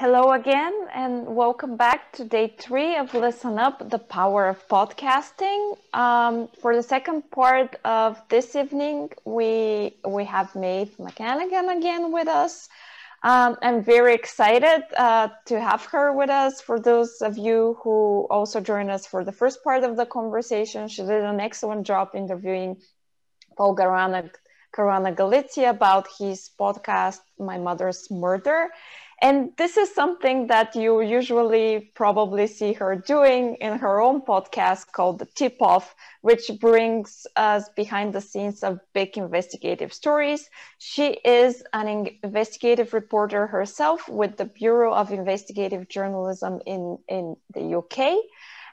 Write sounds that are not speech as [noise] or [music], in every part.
Hello again, and welcome back to day three of Listen Up The Power of Podcasting. Um, for the second part of this evening, we, we have Maeve McClenaghan again with us. Um, I'm very excited uh, to have her with us. For those of you who also joined us for the first part of the conversation, she did an excellent job interviewing Paul Garana, Caruana Galizia about his podcast, My Mother's Murder. And this is something that you usually probably see her doing in her own podcast called The Tip Off, which brings us behind the scenes of big investigative stories. She is an investigative reporter herself with the Bureau of Investigative Journalism in, in the UK.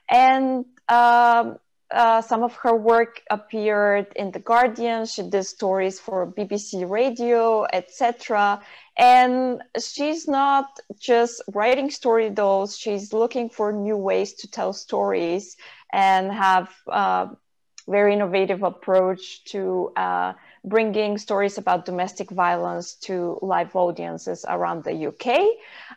And um, uh, some of her work appeared in The Guardian. She did stories for BBC Radio, etc. And she's not just writing story dolls, she's looking for new ways to tell stories and have a very innovative approach to uh, bringing stories about domestic violence to live audiences around the UK.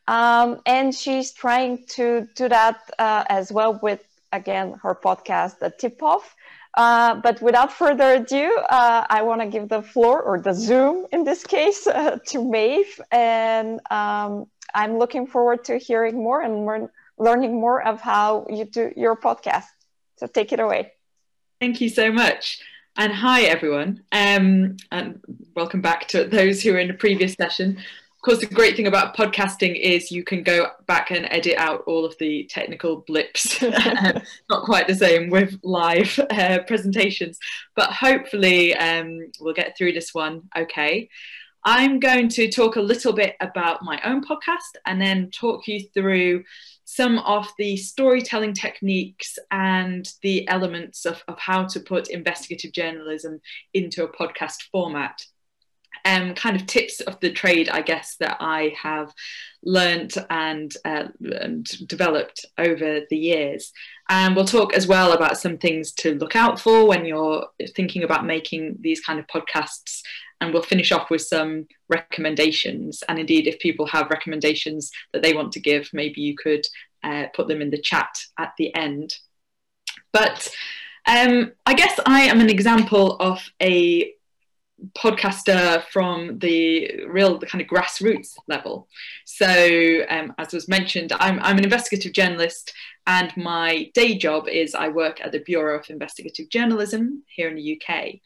Um, and she's trying to do that uh, as well with, again, her podcast, The Tip Off, uh, but without further ado, uh, I want to give the floor, or the Zoom in this case, [laughs] uh, to Maeve. And um, I'm looking forward to hearing more and learn, learning more of how you do your podcast. So take it away. Thank you so much. And hi, everyone. Um, and welcome back to those who were in the previous session. Of course, the great thing about podcasting is you can go back and edit out all of the technical blips. [laughs] Not quite the same with live uh, presentations, but hopefully um, we'll get through this one okay. I'm going to talk a little bit about my own podcast and then talk you through some of the storytelling techniques and the elements of, of how to put investigative journalism into a podcast format um, kind of tips of the trade, I guess, that I have learnt and, uh, and developed over the years. And we'll talk as well about some things to look out for when you're thinking about making these kind of podcasts. And we'll finish off with some recommendations. And indeed, if people have recommendations that they want to give, maybe you could uh, put them in the chat at the end. But um, I guess I am an example of a podcaster from the real the kind of grassroots level. So um, as was mentioned, I'm, I'm an investigative journalist and my day job is I work at the Bureau of Investigative Journalism here in the UK.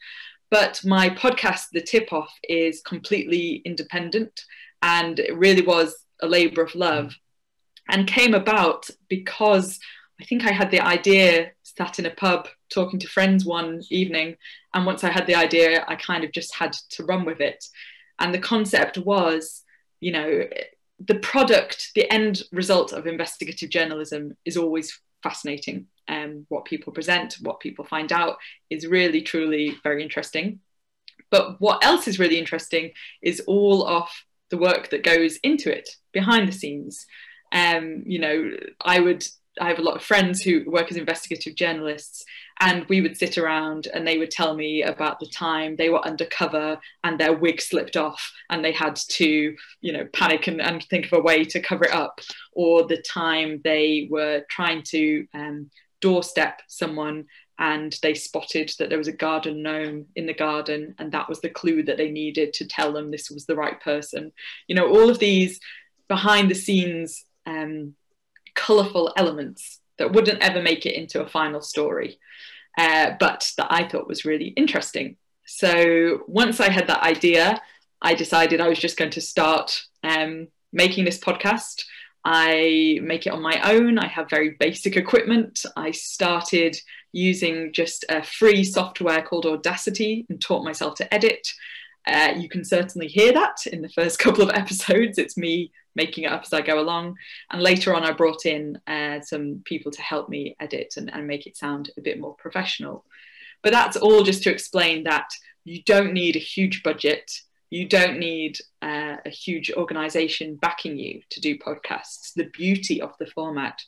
But my podcast, The Tip Off, is completely independent and it really was a labour of love and came about because I think I had the idea sat in a pub talking to friends one evening. And once I had the idea, I kind of just had to run with it. And the concept was, you know, the product, the end result of investigative journalism is always fascinating. Um, what people present, what people find out is really, truly very interesting. But what else is really interesting is all of the work that goes into it behind the scenes. Um, you know, I would I have a lot of friends who work as investigative journalists, and we would sit around and they would tell me about the time they were undercover and their wig slipped off and they had to, you know, panic and, and think of a way to cover it up, or the time they were trying to um, doorstep someone and they spotted that there was a garden gnome in the garden and that was the clue that they needed to tell them this was the right person. You know, all of these behind the scenes. Um, colourful elements that wouldn't ever make it into a final story, uh, but that I thought was really interesting. So once I had that idea, I decided I was just going to start um, making this podcast. I make it on my own. I have very basic equipment. I started using just a free software called Audacity and taught myself to edit. Uh, you can certainly hear that in the first [laughs] couple of episodes. It's me making it up as I go along. And later on, I brought in uh, some people to help me edit and, and make it sound a bit more professional. But that's all just to explain that you don't need a huge budget. You don't need uh, a huge organization backing you to do podcasts. The beauty of the format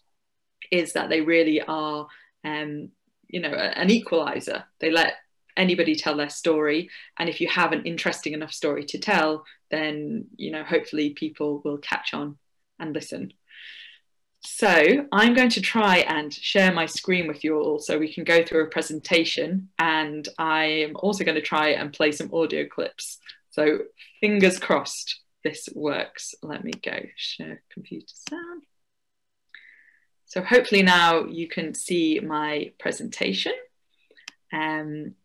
is that they really are, um, you know, an equalizer. They let anybody tell their story and if you have an interesting enough story to tell then you know hopefully people will catch on and listen. So I'm going to try and share my screen with you all so we can go through a presentation and I'm also going to try and play some audio clips. So fingers crossed this works. Let me go share computer sound. So hopefully now you can see my presentation. Um,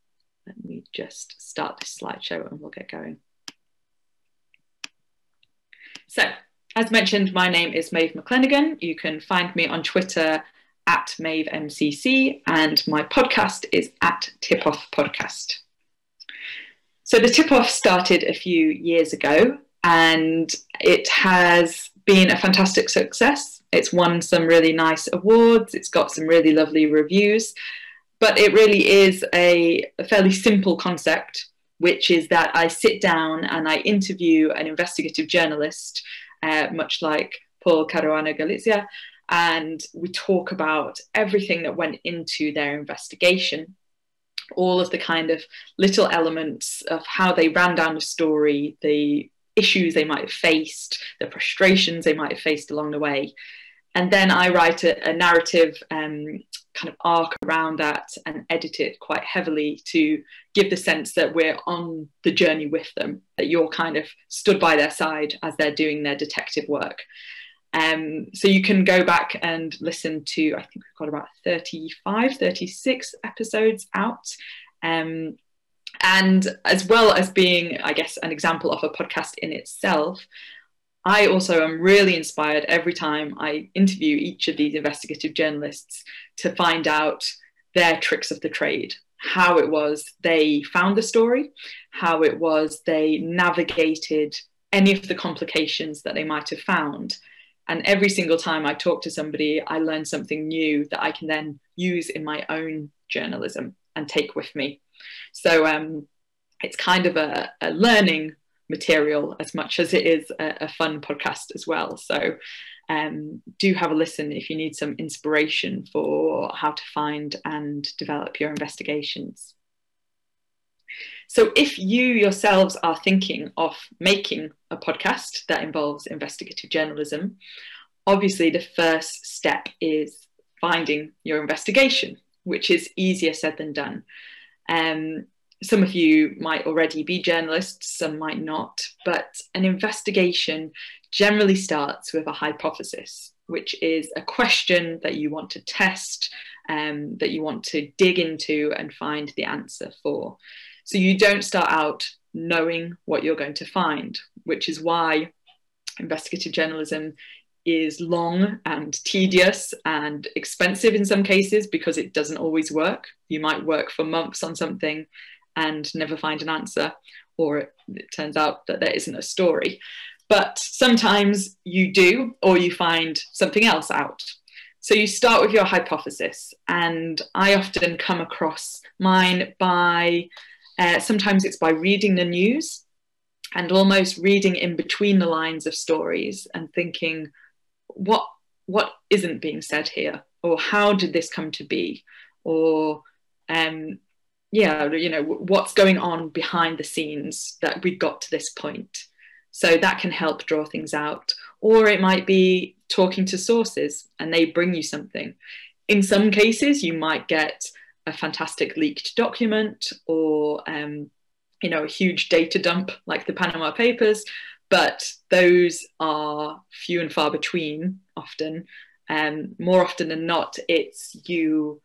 let me just start this slideshow and we'll get going. So as mentioned, my name is Maeve McClenaghan. You can find me on Twitter at MaeveMCC, and my podcast is at Tip Off Podcast. So the Tip Off started a few years ago, and it has been a fantastic success. It's won some really nice awards, it's got some really lovely reviews, but it really is a, a fairly simple concept, which is that I sit down and I interview an investigative journalist uh, much like Paul Caruana Galizia, and we talk about everything that went into their investigation all of the kind of little elements of how they ran down the story, the issues they might have faced, the frustrations they might have faced along the way. And then I write a, a narrative um, kind of arc around that and edit it quite heavily to give the sense that we're on the journey with them, that you're kind of stood by their side as they're doing their detective work. Um, so you can go back and listen to, I think we've got about 35, 36 episodes out. Um, and as well as being, I guess, an example of a podcast in itself, I also am really inspired every time I interview each of these investigative journalists to find out their tricks of the trade, how it was they found the story, how it was they navigated any of the complications that they might have found. And every single time I talk to somebody, I learn something new that I can then use in my own journalism and take with me. So um, it's kind of a, a learning material as much as it is a, a fun podcast as well. So um, do have a listen if you need some inspiration for how to find and develop your investigations. So, if you yourselves are thinking of making a podcast that involves investigative journalism, obviously the first step is finding your investigation, which is easier said than done. Um, some of you might already be journalists, some might not, but an investigation generally starts with a hypothesis, which is a question that you want to test, um, that you want to dig into and find the answer for. So you don't start out knowing what you're going to find, which is why investigative journalism is long and tedious and expensive in some cases because it doesn't always work. You might work for months on something and never find an answer, or it, it turns out that there isn't a story. But sometimes you do, or you find something else out. So you start with your hypothesis, and I often come across mine by uh, sometimes it's by reading the news and almost reading in between the lines of stories and thinking, what what isn't being said here, or how did this come to be, or um, yeah, you know, what's going on behind the scenes that we got to this point. So that can help draw things out. Or it might be talking to sources and they bring you something. In some cases, you might get a fantastic leaked document or, um, you know, a huge data dump like the Panama Papers, but those are few and far between often. Um, more often than not, it's you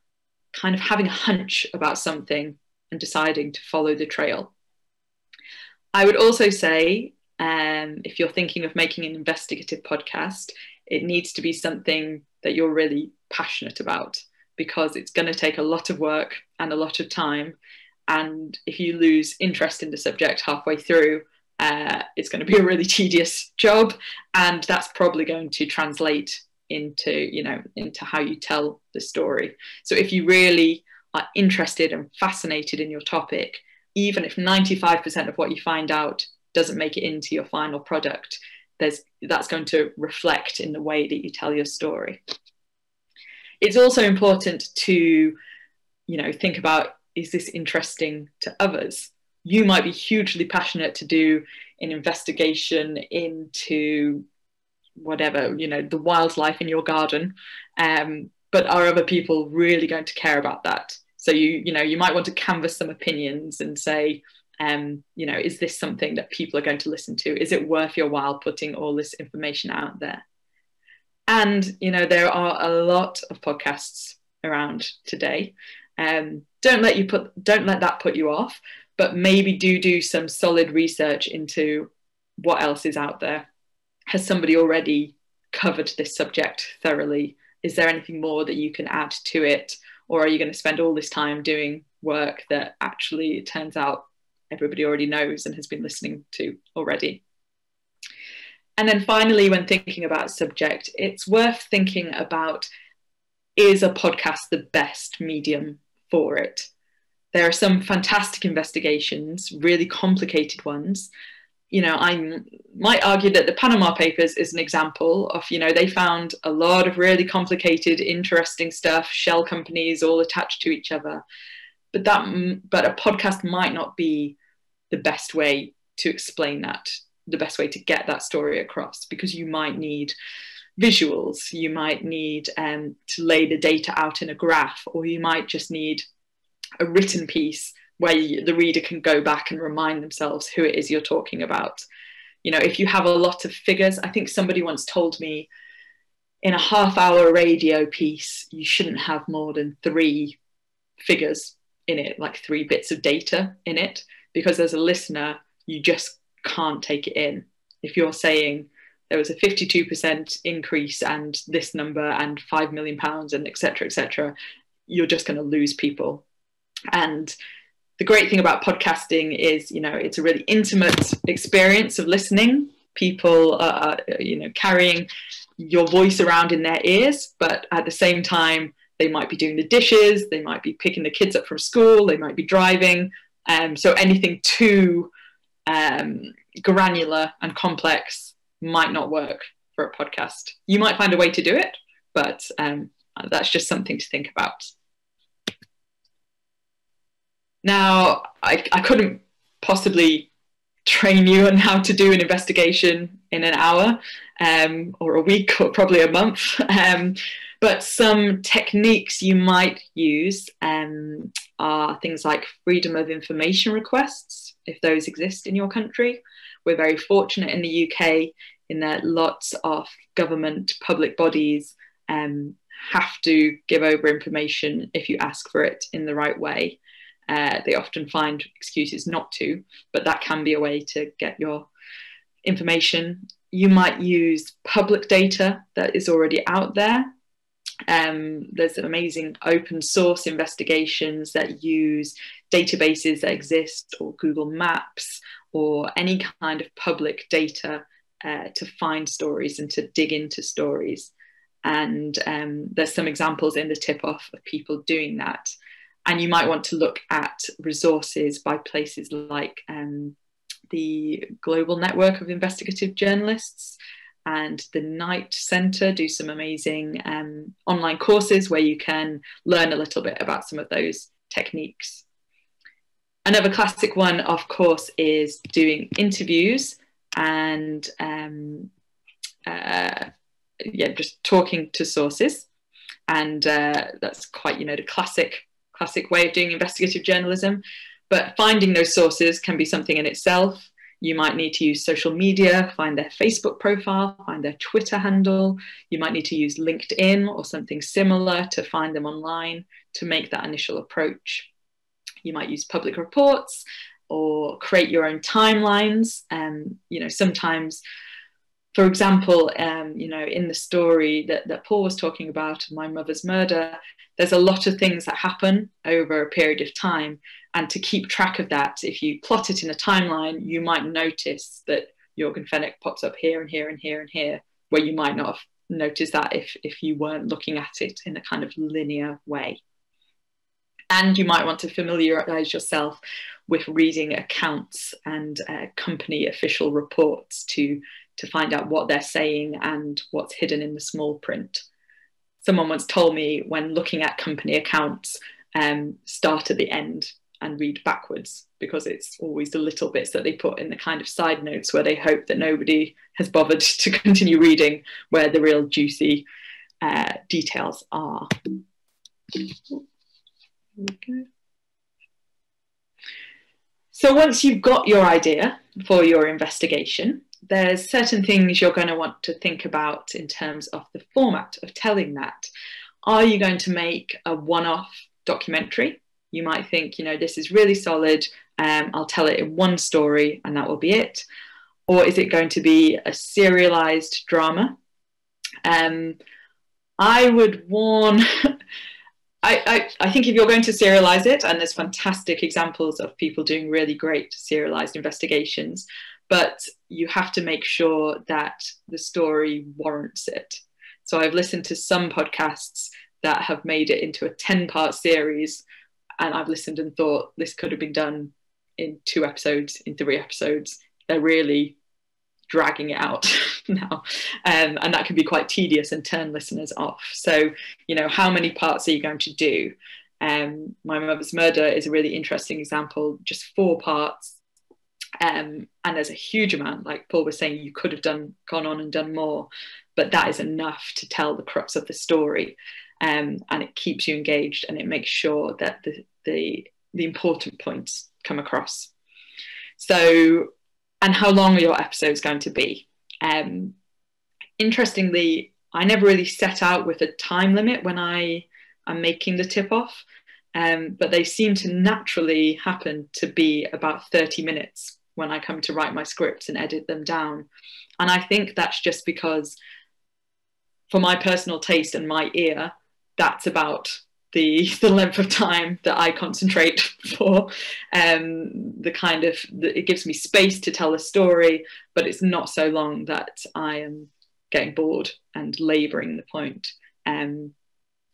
kind of having a hunch about something and deciding to follow the trail. I would also say, um, if you're thinking of making an investigative podcast, it needs to be something that you're really passionate about because it's going to take a lot of work and a lot of time. And if you lose interest in the subject halfway through, uh, it's going to be a really [laughs] tedious job, and that's probably going to translate into you know into how you tell the story. So if you really are interested and fascinated in your topic, even if 95% of what you find out doesn't make it into your final product, there's that's going to reflect in the way that you tell your story. It's also important to, you know, think about is this interesting to others? You might be hugely passionate to do an investigation into whatever you know the wildlife in your garden um, but are other people really going to care about that? So you you know you might want to canvass some opinions and say um, you know is this something that people are going to listen to? Is it worth your while putting all this information out there? And you know there are a lot of podcasts around today. Um, don't let you put don't let that put you off but maybe do do some solid research into what else is out there has somebody already covered this subject thoroughly? Is there anything more that you can add to it? Or are you going to spend all this time doing work that actually it turns out everybody already knows and has been listening to already? And then finally when thinking about subject it's worth thinking about is a podcast the best medium for it? There are some fantastic investigations really complicated ones you know, I might argue that the Panama Papers is an example of, you know, they found a lot of really complicated, interesting stuff, shell companies all attached to each other. But that, but a podcast might not be the best way to explain that, the best way to get that story across, because you might need visuals, you might need um, to lay the data out in a graph, or you might just need a written piece where you, the reader can go back and remind themselves who it is you're talking about. You know, if you have a lot of figures, I think somebody once told me in a half hour radio piece, you shouldn't have more than three figures in it, like three bits of data in it, because as a listener, you just can't take it in. If you're saying there was a 52% increase and this number and 5 million pounds and etc etc you're just going to lose people and the great thing about podcasting is, you know, it's a really intimate experience of listening. People are, you know, carrying your voice around in their ears, but at the same time, they might be doing the dishes, they might be picking the kids up from school, they might be driving. Um, so anything too um, granular and complex might not work for a podcast. You might find a way to do it, but um, that's just something to think about. Now, I, I couldn't possibly train you on how to do an investigation in an hour um, or a week or probably a month. [laughs] Um, but some techniques you might use um, are things like freedom of information requests, if those exist in your country. We're very fortunate in the UK in that lots of government public bodies um, have to give over information if you ask for it in the right way. Uh, they often find excuses not to, but that can be a way to get your information. You might use public data that is already out there. Um, there's amazing open source investigations that use databases that exist or Google Maps or any kind of public data uh, to find stories and to dig into stories. And um, there's some examples in the tip off of people doing that and you might want to look at resources by places like um, the Global Network of Investigative Journalists and the Knight Centre do some amazing um, online courses where you can learn a little bit about some of those techniques. Another classic one, of course, is doing interviews and um, uh, yeah, just talking to sources. And uh, that's quite, you know, the classic classic way of doing investigative journalism. But finding those sources can be something in itself. You might need to use social media, find their Facebook profile, find their Twitter handle. You might need to use LinkedIn or something similar to find them online to make that initial approach. You might use public reports or create your own timelines. And um, you know, sometimes, for example, um, you know, in the story that, that Paul was talking about, my mother's murder, there's a lot of things that happen over a period of time. And to keep track of that, if you plot it in a timeline, you might notice that Yorgen Fenech pops up here and here and here and here, where you might not have noticed that if, if you weren't looking at it in a kind of linear way. And you might want to familiarize yourself with reading accounts and uh, company official reports to, to find out what they're saying and what's hidden in the small print someone once told me when looking at company accounts, um, start at the end and read backwards because it's always the little bits that they put in the kind of side notes where they hope that nobody has bothered [laughs] to continue reading where the real juicy uh, details are. So once you've got your idea for your investigation, there's certain things you're going to want to think about in terms of the format of telling that. Are you going to make a one-off documentary? You might think, you know, this is really solid. Um, I'll tell it in one story and that will be it. Or is it going to be a serialized drama? Um, I would warn [laughs] I, I, I, think if you're going to serialize it, and there's fantastic examples of people doing really great serialized investigations, but you have to make sure that the story warrants it. So I've listened to some podcasts that have made it into a 10 part series, and I've listened and thought this could have been done in two episodes, in three episodes. They're really dragging it out [laughs] now um, and that can be quite tedious and turn listeners off so you know how many parts are you going to do um, my mother's murder is a really interesting example just four parts um, and there's a huge amount like paul was saying you could have done gone on and done more but that is enough to tell the crux of the story. Um, and it keeps you engaged and it makes sure that the the, the important points come across. So and how long are your episodes going to be? Um, interestingly, I never really set out with a time limit when I am making the tip off, um, but they seem to naturally happen to be about 30 minutes when I come to write my scripts and edit them down. And I think that's just because, for my personal taste and my ear, that's about the [laughs] the length of time that I concentrate [laughs] for, um, the kind of the, it gives me space to tell a story, but it's not so long that I am getting bored and labouring the point. Um,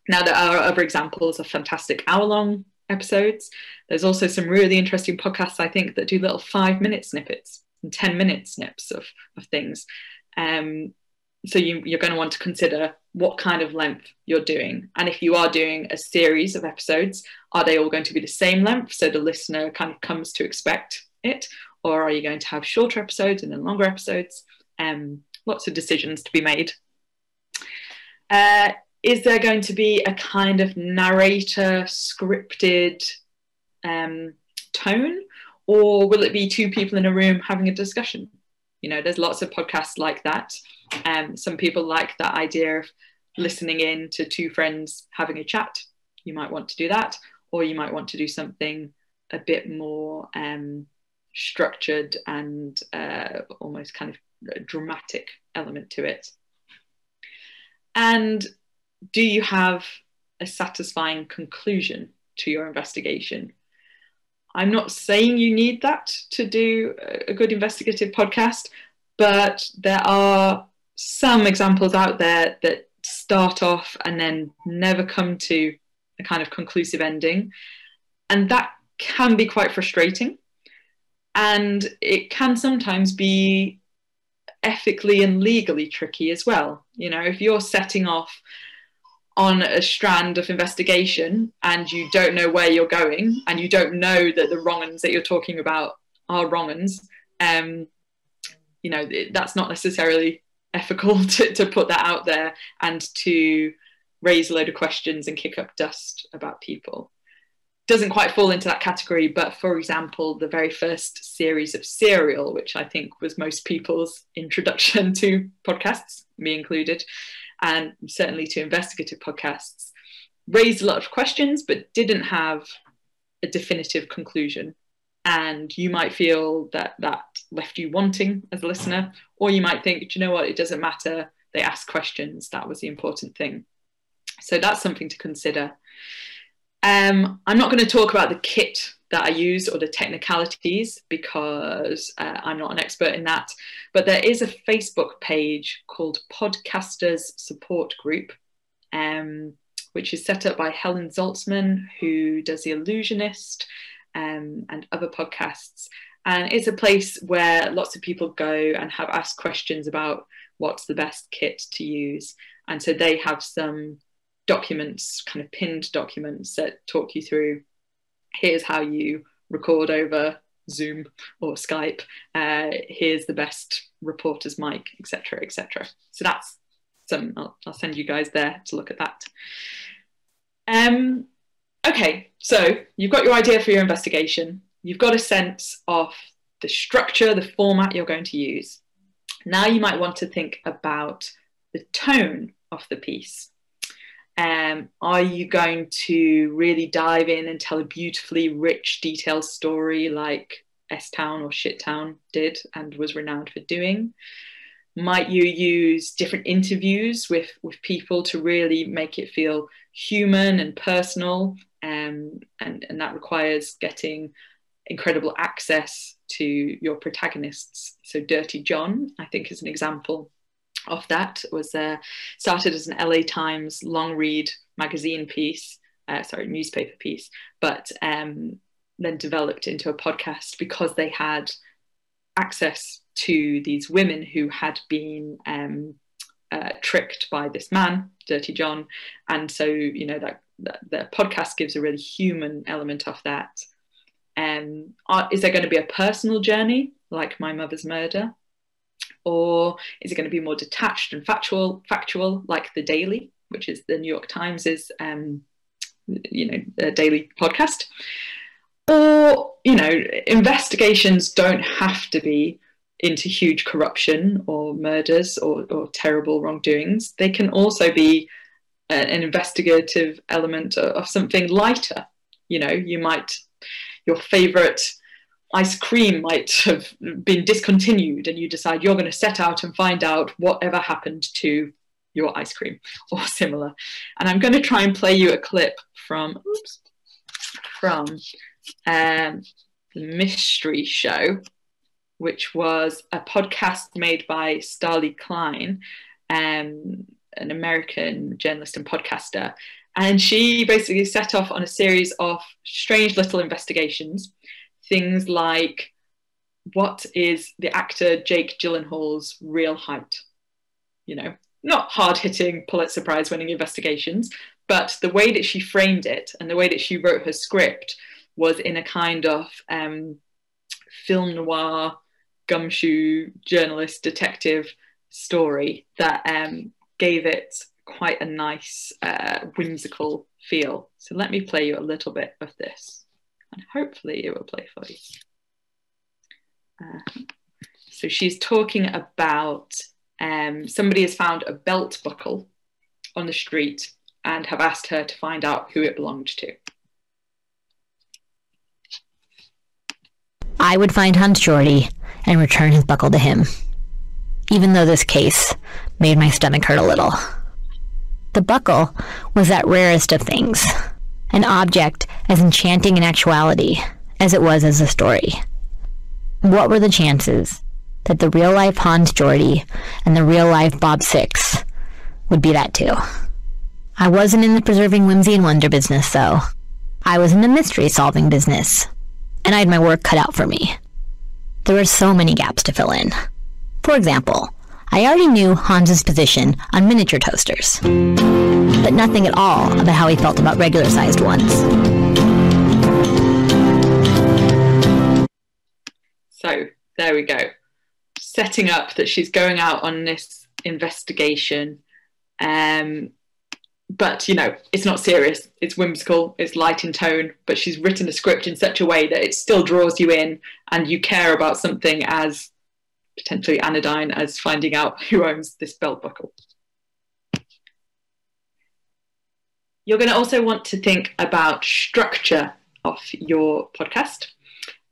now there are other examples of fantastic hour-long episodes. There's also some really interesting podcasts I think that do little five-minute snippets and ten-minute snips of of things. Um, so you, you're going to want to consider what kind of length you're doing. And if you are doing a series of episodes, are they all going to be the same length so the listener kind of comes to expect it? Or are you going to have shorter episodes and then longer episodes? Um, lots of decisions to be made. Uh, is there going to be a kind of narrator scripted um, tone? Or will it be two people in a room having a discussion? You know, there's lots of podcasts like that. Um, some people like that idea of listening in to two friends having a chat. You might want to do that, or you might want to do something a bit more um, structured and uh, almost kind of dramatic element to it. And do you have a satisfying conclusion to your investigation? I'm not saying you need that to do a good investigative podcast, but there are some examples out there that start off and then never come to a kind of conclusive ending. And that can be quite frustrating. And it can sometimes be ethically and legally tricky as well. You know, if you're setting off on a strand of investigation and you don't know where you're going and you don't know that the wrong that you're talking about are wrong um, you know, that's not necessarily ethical [laughs] to, to put that out there and to raise a load of questions and kick up dust about people. Doesn't quite fall into that category, but for example, the very first series of Serial, which I think was most people's introduction [laughs] to podcasts, me included, and certainly to investigative podcasts, raised a lot of questions but didn't have a definitive conclusion. And you might feel that that left you wanting as a listener or you might think do you know what? It doesn't matter. They asked questions. That was the important thing. So that's something to consider um, i'm not going to talk about the kit that i use or the technicalities because uh, i'm not an expert in that but there is a facebook page called podcasters support group um, which is set up by helen zaltzman who does the allusionist um, and other podcasts. And it's a place where lots of people go and have asked questions about what's the best kit to use. And so they have some documents, kind of pinned documents that talk you through here's how you record over Zoom or Skype. Uh, here's the best reporter's mic, etc., etc. So that's some. I'll, I'll, send you guys there to look at that. Um, okay, so you've got your idea for your investigation. You've got a sense of the structure, the format you're going to use. Now you might want to think about the tone of the piece. Um, are you going to really dive in and tell a beautifully rich, detailed story like S Town or Shit Town did and was renowned for doing? Might you use different interviews with, with people to really make it feel human and personal? Um, and, and that requires getting incredible access to your protagonists. So, Dirty John, I think, is an example of that was uh, started as an LA Times long read magazine piece, uh, sorry, newspaper piece, but um, then developed into a podcast because they had access to these women who had been um, uh, tricked by this man, Dirty John, and so you know that, that the podcast gives a really human element of that. Um, are, is there going to be a personal journey like my mother's murder? Or is it going to be more detached and factual factual like the daily which is the new york times's um, you know daily podcast? Or you know investigations don't have to be into huge corruption or murders or, or terrible wrongdoings. They can also be a, an investigative element of, of something lighter. You know you might your favorite ice cream might have been discontinued and you decide you're going to set out and find out whatever happened to your ice cream [laughs] or similar. And I'm going to try and play you a clip from oops, from um, the Mystery Show, which was a podcast made by Starlee Kine, um, an American journalist and podcaster. And she basically set off on a series of strange little investigations things like what is the actor Jake Gyllenhaal's real height? You know, not hard hitting Pulitzer Prize winning investigations, but the way that she framed it and the way that she wrote her script was in a kind of um, film noir, gumshoe journalist detective story that um, gave it quite a nice, uh, whimsical feel. So let me play you a little bit of this and hopefully it will play for you. Uh, so she's talking about um, somebody has found a belt buckle on the street and have asked her to find out who it belonged to. I would find Hans Jordy and return his buckle to him, even though this case made my stomach hurt a little. The buckle was that rarest of things, an object as enchanting in actuality as it was as a story. What were the chances that the real life Hans Jordy and the real life Bob Six would be that too? I wasn't in the preserving whimsy and wonder business, though. I was in the mystery solving business, and I had my work cut out for me. There were so many gaps to fill in. For example, I already knew Hans's position on miniature toasters, but nothing at all about how he felt about regular sized ones. So there we go. Setting up that she's going out on this investigation. Um, but you know, it's not serious. It's whimsical. It's light in tone. But she's written a script in such a way that it still draws you in, and you care about something as potentially anodyne as finding out who owns this belt buckle. You're going to also want to think about structure of your podcast.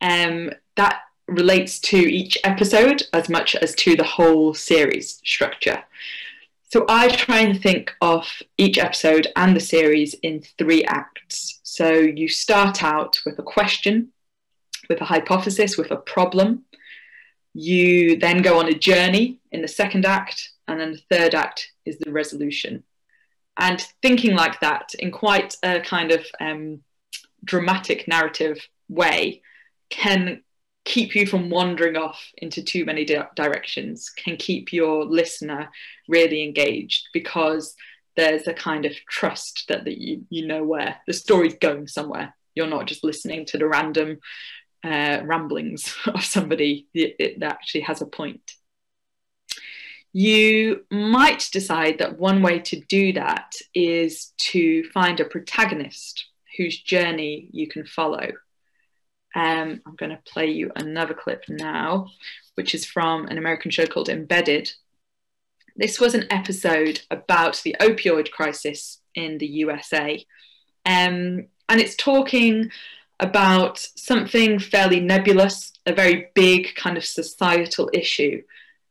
Um, that relates to each episode as much as to the whole series structure. So I try and think of each episode and the series in three acts. So you start out with a question, with a hypothesis, with a problem, you then go on a journey in the second act, and then the third act is the resolution. And thinking like that in quite a kind of um, dramatic narrative way can keep you from wandering off into too many di- directions, can keep your listener really engaged because there's a kind of trust that, that you, you know where the story's going somewhere You're not just listening to the random uh, ramblings [laughs] of somebody. It actually has a point. You might decide that one way to do that is to find a protagonist whose journey you can follow. Um, I'm going to play you another clip now, which is from an American show called Embedded. This was an episode about the opioid crisis in the USA. Um, and it's talking about something fairly nebulous, a very big kind of societal issue.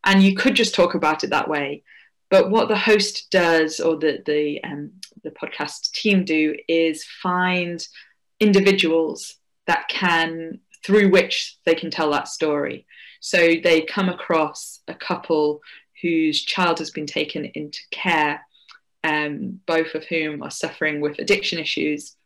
And you could just talk about it that way. But what the host does, or the the um, the podcast team do, is find individuals that can through which they can tell that story. So they come across a couple whose child has been taken into care, um, both of whom are suffering with addiction issues.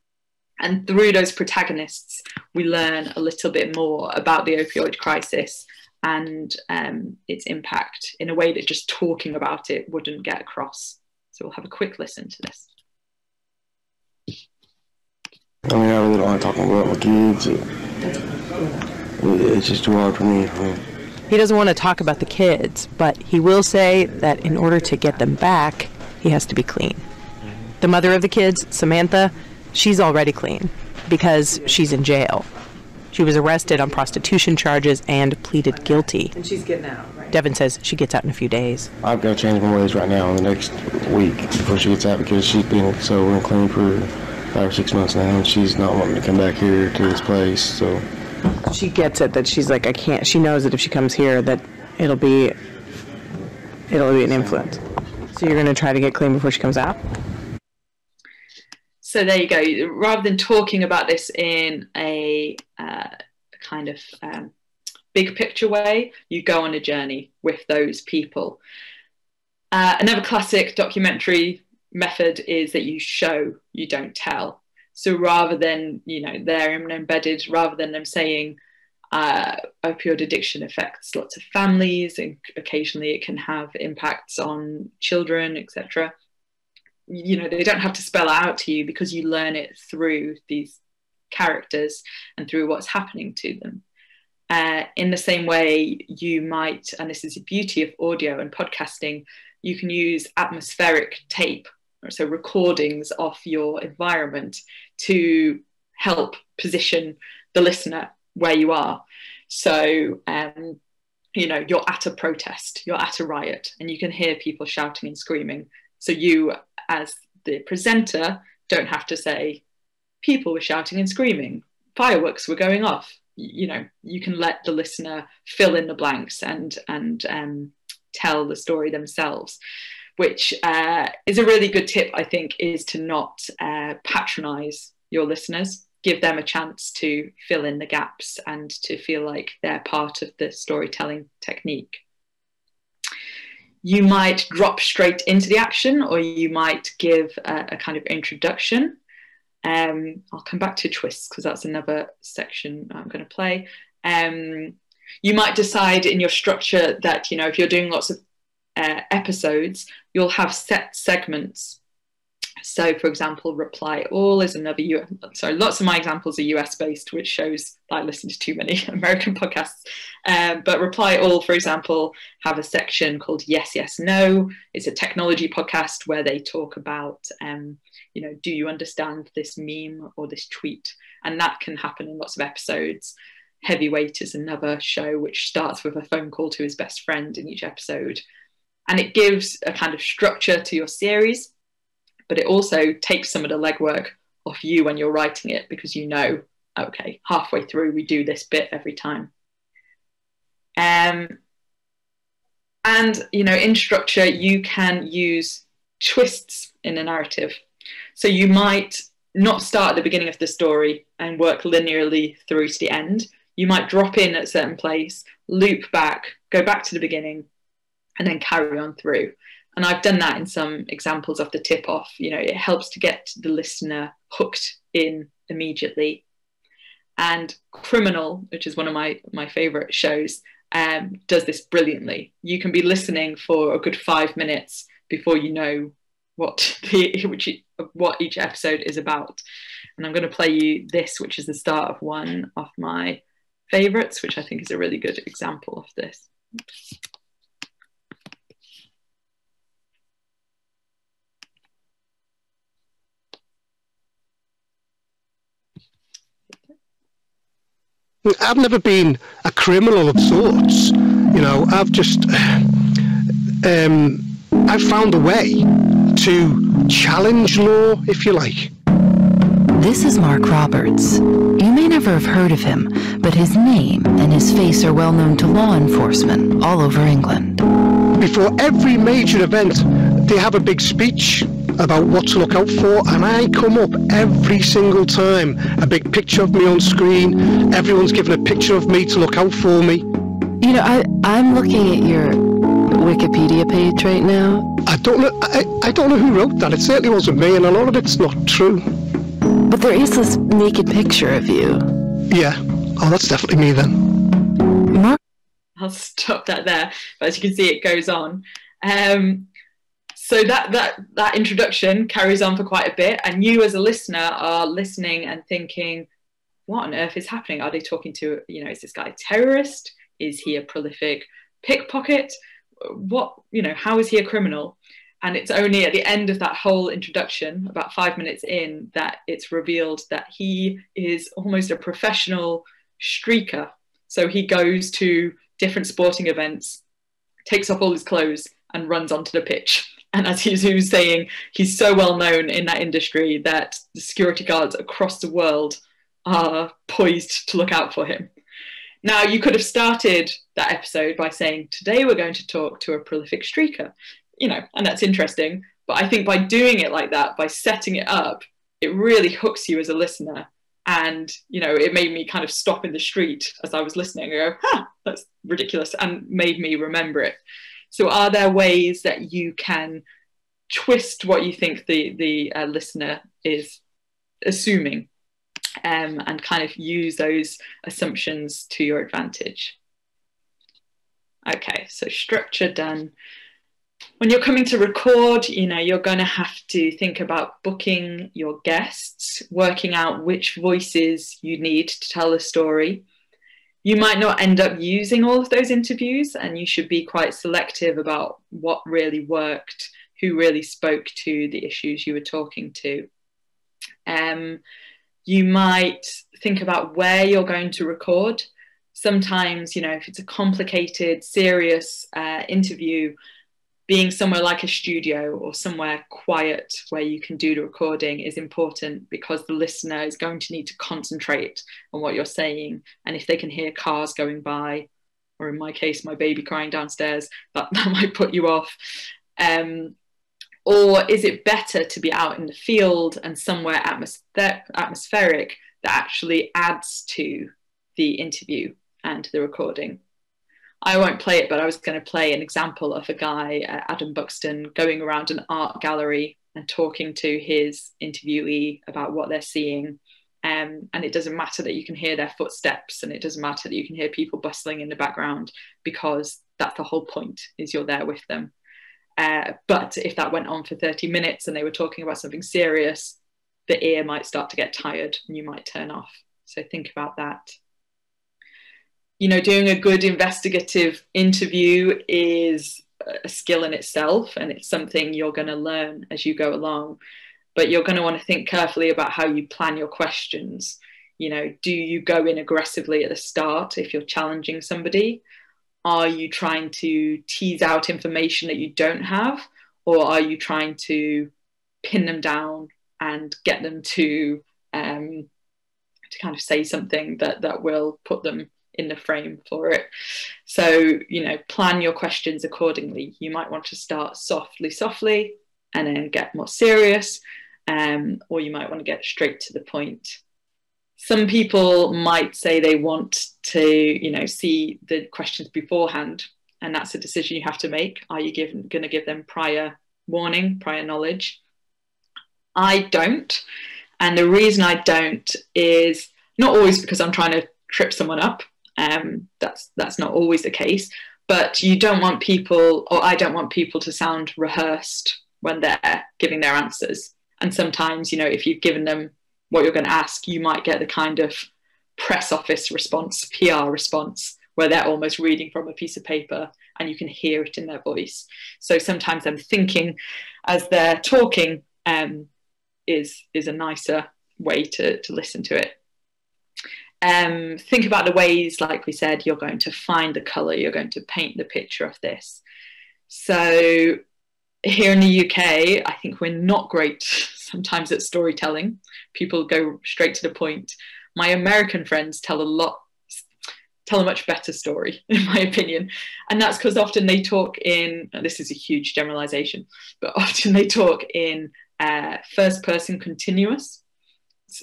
And through those protagonists, we learn a little bit more about the opioid crisis and um, its impact in a way that just talking about it wouldn't get across. So we'll have a quick listen to this. I mean, I really don't like talking about my kids. It, it's just too hard for me. He doesn't want to talk about the kids, but he will say that in order to get them back, he has to be clean. The mother of the kids, Samantha, she's already clean because she's in jail. She was arrested on prostitution charges and pleaded guilty. And she's getting out, right? Devin says she gets out in a few days. I've got to change my ways right now in the next week before she gets out because she's been sober and clean for five or six months now, and she's not wanting to come back here to this place. So She gets it that she's like, I can't. She knows that if she comes here, that it'll be, it'll be an influence. So you're gonna try to get clean before she comes out. So there you go. Rather than talking about this in a uh, kind of um, big picture way, you go on a journey with those people. Uh, another classic documentary method is that you show, you don't tell. So rather than, you know, they're embedded, rather than them saying uh, opioid addiction affects lots of families and occasionally it can have impacts on children, etc. You know, they don't have to spell out to you because you learn it through these characters and through what's happening to them. Uh, in the same way, you might, and this is the beauty of audio and podcasting, you can use atmospheric tape so recordings of your environment to help position the listener where you are. So, um, you know, you're at a protest, you're at a riot, and you can hear people shouting and screaming. So, you, as the presenter, don't have to say, people were shouting and screaming, fireworks were going off. You know, you can let the listener fill in the blanks and and um, tell the story themselves which uh, is a really good tip, I think, is to not uh, patronize your listeners. Give them a chance to fill in the gaps and to feel like they're part of the storytelling technique. You might drop straight into the action, or you might give a, a kind of introduction. Um, I'll come back to twists because that's another section I'm going to play. Um, you might decide in your structure that you know if you're doing lots of uh, episodes, you'll have set segments. So, for example, Reply All is another US, sorry, lots of my examples are US based, which shows I listen to too many [laughs] American podcasts. Um, but Reply All, for example, have a section called Yes, Yes, No. It's a technology podcast where they talk about, um, you know, do you understand this meme or this tweet? And that can happen in lots of episodes. Heavyweight is another show which starts with a phone call to his best friend in each episode and it gives a kind of structure to your series but it also takes some of the legwork off you when you're writing it because you know okay halfway through we do this bit every time. Um, and you know in structure you can use twists in a narrative. So you might not start at the beginning of the story and work linearly through to the end. You might drop in at a certain place loop back go back to the beginning and then carry on through. And I've done that in some examples of the tip off. You know, it helps to get the listener hooked in immediately. And Criminal, which is one of my, my favorite shows, um, does this brilliantly. You can be listening for a good five minutes before you know what [laughs] the which what each episode is about, And I'm going to play you this, which is the start of one of my favorites, which I think is a really good example of this. I've never been a criminal of sorts. You know, I've just um, I've found a way to challenge law, if you like. This is Mark Roberts. You may never have heard of him, but his name and his face are well known to law enforcement all over England. Before every major event, they have a big speech about what to look out for, and I come up every single time. A big picture of me on screen. Everyone's given a picture of me to look out for me. You know, I, I'm looking at your Wikipedia page right now. I don't know. I, I don't know who wrote that. It certainly wasn't me, and a lot of it's not true. But there is this naked picture of you. Yeah. Oh, that's definitely me then. Mark. I'll stop that there. But as you can see, it goes on. Um, so that that that introduction carries on for quite a bit, and you as a listener are listening and thinking, "What on earth is happening? Are they talking to you know? Is this guy a terrorist? Is he a prolific pickpocket? What you know? How is he a criminal?" And it's only at the end of that whole introduction, about five minutes in, that it's revealed that he is almost a professional streaker. So he goes to different sporting events, takes off all his clothes, and runs onto the pitch and as he was saying, he's so well known in that industry that the security guards across the world are poised to look out for him. Now, you could have started that episode by saying, Today we're going to talk to a prolific streaker, you know, and that's interesting. But I think by doing it like that, by setting it up, it really hooks you as a listener. And, you know, it made me kind of stop in the street as I was listening and go, that's ridiculous, and made me remember it. So, are there ways that you can twist what you think the the uh, listener is assuming, um, and kind of use those assumptions to your advantage? Okay, so structure done. When you're coming to record, you know, you're going to have to think about booking your guests, working out which voices you need to tell a story you might not end up using all of those interviews and you should be quite selective about what really worked who really spoke to the issues you were talking to. Um, you might think about where you're going to record. Sometimes you know if it's a complicated serious uh, interview being somewhere like a studio or somewhere quiet where you can do the recording is important because the listener is going to need to concentrate on what you're saying. And if they can hear cars going by, or in my case, my baby crying downstairs, that, [laughs] that might put you off. Um, or is it better to be out in the field and somewhere atmospheric that actually adds to the interview and the recording? I won't play it, but I was going to play an example of a guy, uh, Adam Buxton, going around an art gallery and talking to his interviewee about what they're seeing. Um, and it doesn't matter that you can hear their footsteps and it doesn't matter that you can hear people bustling in the background because that's the whole point is you're there with them. Uh, but if that went on for 30 minutes and they were talking about something serious, the ear might start to get tired and you might turn off. So think about that you know, doing a good investigative interview is a skill in itself and it's something you're going to learn as you go along. But you're going to want to think carefully about how you plan your questions. You know, do you go in aggressively at the start if you're challenging somebody? Are you trying to tease out information that you don't have? Or are you trying to pin them down and get them to um, to kind of say something that that will put them in the frame for it. So, you know, plan your questions accordingly. You might want to start softly, softly, and then get more serious, um, or you might want to get straight to the point. Some people might say they want to, you know, see the questions beforehand, and that's a decision you have to make. Are you going to give them prior warning, prior knowledge? I don't. And the reason I don't is not always because I'm trying to trip someone up. Um, that's that's not always the case, but you don't want people, or I don't want people to sound rehearsed when they're giving their answers. And sometimes, you know, if you've given them what you're going to ask, you might get the kind of press office response, PR response, where they're almost reading from a piece of paper and you can hear it in their voice. So sometimes I'm thinking as they're talking um, is is a nicer way to, to listen to it. Um, think about the ways, like we said, you're going to find the colour, you're going to paint the picture of this. So here in the UK, I think we're not great [laughs] sometimes at storytelling. People go straight to the point. My American friends tell a lot tell a much better story, [laughs] in my opinion. And that's because often they talk in, this is a huge generalization, but [laughs] often they talk in uh, first person continuous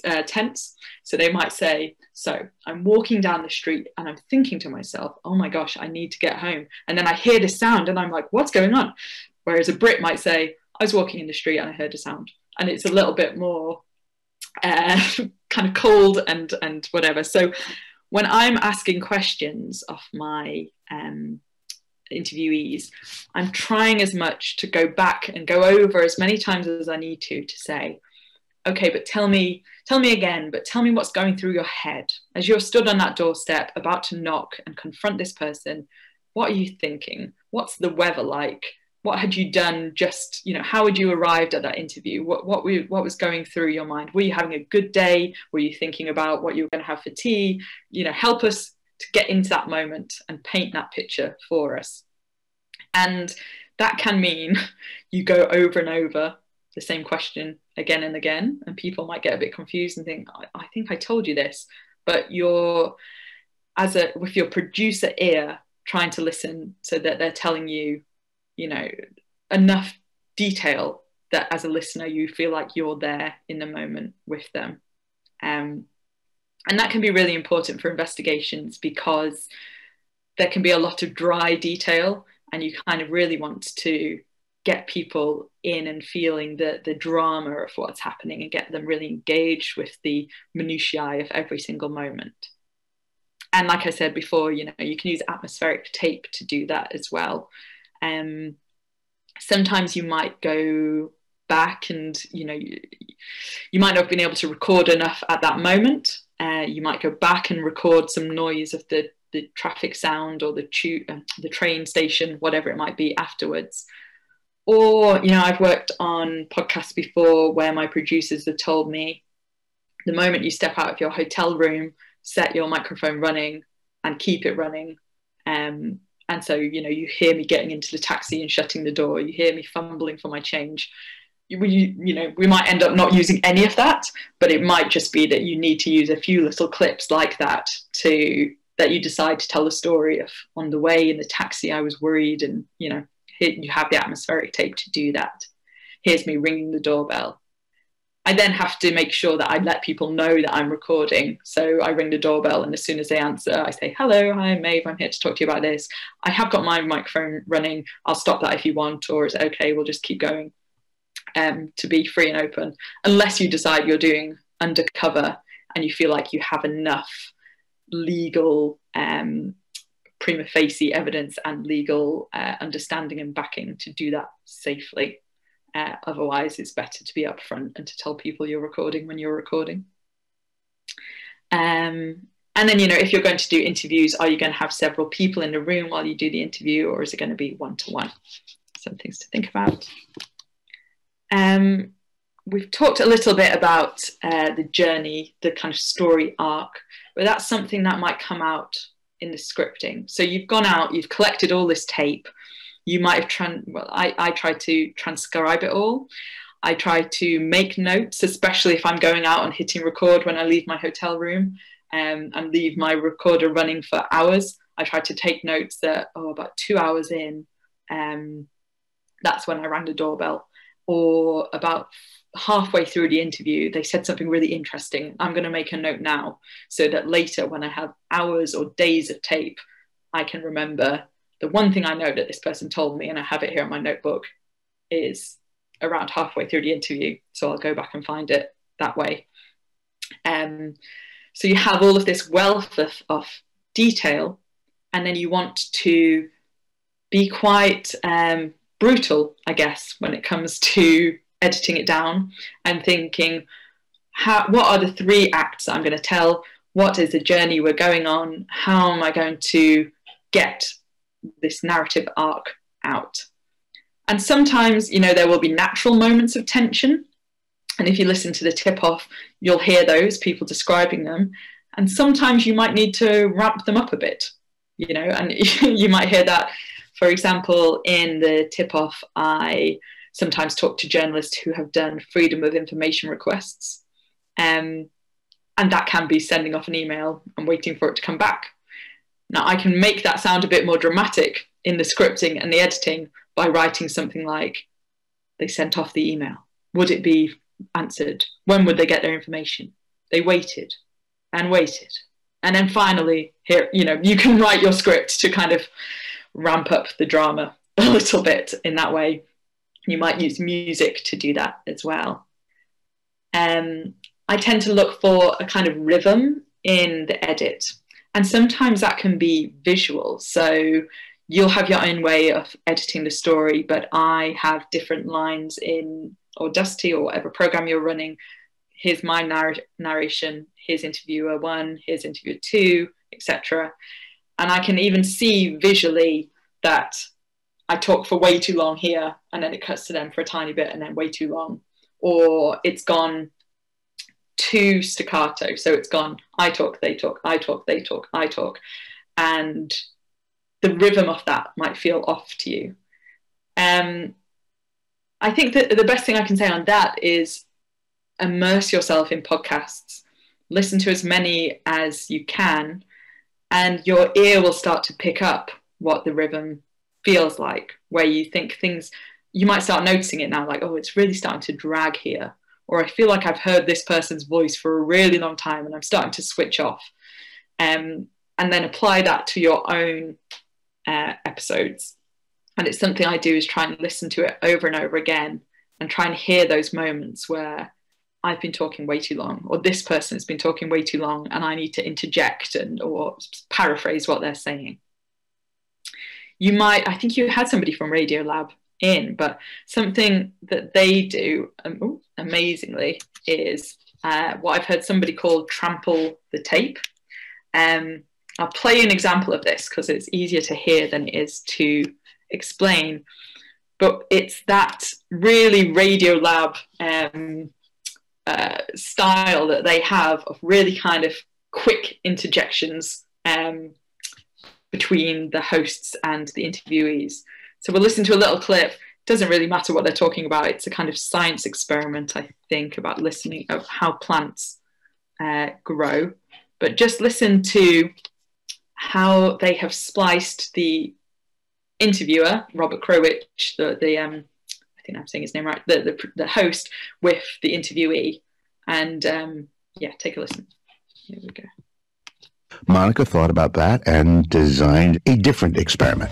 uh, tense. So they might say, So I'm walking down the street and I'm thinking to myself, oh my gosh, I need to get home. And then I hear the sound and I'm like, what's going on? Whereas a Brit might say, I was walking in the street and I heard a sound. And it's a little bit more uh, [laughs] kind of cold and, and whatever. So when I'm asking questions of my um, interviewees, I'm trying as much to go back and go over as many times as I need to to say, okay, but tell me, tell me again, but tell me what's going through your head as you're stood on that doorstep about to knock and confront this person. What are you thinking? What's the weather like? what had you done just you know how had you arrived at that interview what what were, what was going through your mind were you having a good day were you thinking about what you were going to have for tea you know help us to get into that moment and paint that picture for us and that can mean [laughs] you go over and over the same question again and again and people might get a bit confused and think I, I think i told you this but you're as a with your producer ear trying to listen so that they're telling you you know enough detail that as a listener you feel like you're there in the moment with them. Um, and that can be really important for investigations because there can be a lot of dry detail and you kind of really want to get people in and feeling the the drama of what's happening and get them really engaged with the minutiae of every single moment. And like i said before you know you can use atmospheric tape to do that as well. Um, sometimes you might go back and you know you, you, might not have been able to record enough at that moment. Uh, you might go back and record some noise of the the traffic sound or the tu- uh, the train station whatever it might be afterwards or you know i've worked on podcasts before where my producers have told me the moment you step out of your hotel room set your microphone running and keep it running. Um, and so you know you hear me getting into the taxi and shutting the door. You hear me fumbling for my change. You, you know we might end up not using any of that but it might just be that you need to use a few little clips like that to that you decide to tell a story of on the way in the taxi i was worried and you know you have the atmospheric tape to do that here's me ringing the doorbell I then have to make sure that I let people know that I'm recording. So I ring the doorbell, and as soon as they answer, I say, Hello, hi, I'm Maeve. I'm here to talk to you about this. I have got my microphone running. I'll stop that if you want, or is it okay? We'll just keep going um, to be free and open, unless you decide you're doing undercover and you feel like you have enough legal um, prima facie evidence and legal uh, understanding and backing to do that safely. Uh, otherwise, it's better to be upfront and to tell people you're recording when you're recording. Um, and then, you know, if you're going to do interviews, are you going to have several people in the room while you do the interview, or is it going to be one to one? Some things to think about. Um, we've talked a little bit about uh, the journey, the kind of story arc, but that's something that might come out in the scripting. So you've gone out, you've collected all this tape, you might have tran well I, I try to transcribe it all. I try to make notes especially if I'm going out and hitting record when I leave my hotel room um, and leave my recorder running for hours. I try to take notes that oh about two hours in um, that's when I rang the doorbell. Or about halfway through the interview they said something really interesting i'm going to make a note now so that later when i have hours or days of tape i can remember the one thing I know that this person told me, and I have it here in my notebook, is around halfway through the interview. So I'll go back and find it that way. Um, so you have all of this wealth of, of detail, and then you want to be quite um, brutal, I guess, when it comes to editing it down and thinking, how, what are the three acts that I'm going to tell? What is the journey we're going on? How am I going to get this narrative arc out? And sometimes, you know, there will be natural moments of tension. And if you listen to the tip off, you'll hear those people describing them. And sometimes you might need to ramp them up a bit, you know, and [laughs] you might hear that, for example, in the tip off, I sometimes talk to journalists who have done freedom of information requests. Um, and that can be sending off an email and waiting for it to come back. Now, I can make that sound a bit more dramatic in the scripting and the editing by writing something like, they sent off the email. Would it be answered? When would they get their information? They waited and waited. And then finally, here, you know, you can write your script to kind of ramp up the drama [laughs] a little bit in that way. You might use music to do that as well. Um, I tend to look for a kind of rhythm in the edit. And sometimes that can be visual. So you'll have your own way of editing the story, but I have different lines in Audacity or whatever program you're running. Here's my narr- narration, here's interviewer one, here's interviewer two, etc. And I can even see visually that I talk for way too long here, and then it cuts to them for a tiny bit, and then way too long, or it's gone too staccato. So it's gone, I talk, they talk, I talk, they talk, I talk. And the rhythm of that might feel off to you. Um, I think that the best thing I can say on that is immerse yourself in podcasts, listen to as many as you can, and your ear will start to pick up what the rhythm feels like, where you think things, you might start noticing it now, like, oh, it's really starting to drag here. Or I feel like I've heard this person's voice for a really long time and I'm starting to switch off. Um, and then apply that to your own uh, episodes. And it's something I do is try and listen to it over and over again and try and hear those moments where I've been talking way too long, or this person has been talking way too long, and I need to interject and or paraphrase what they're saying you might i think you had somebody from radiolab in but something that they do um, ooh, amazingly is uh, what i've heard somebody call trample the tape. Um, i'll play an example of this because it's easier to hear than it is to explain. But it's that really radiolab um, uh, style that they have of really kind of quick interjections um, between the hosts and the interviewees. So we'll listen to a little clip. Doesn't really matter what they're talking about. It's a kind of science experiment, I think, about listening of how plants uh, grow. But just listen to how they have spliced the interviewer, Robert Krulwich, the, the um, I think I'm saying his name right, the, the, the host, with the interviewee. And um, yeah, take a listen. Here we go. Monica thought about that and designed a different experiment.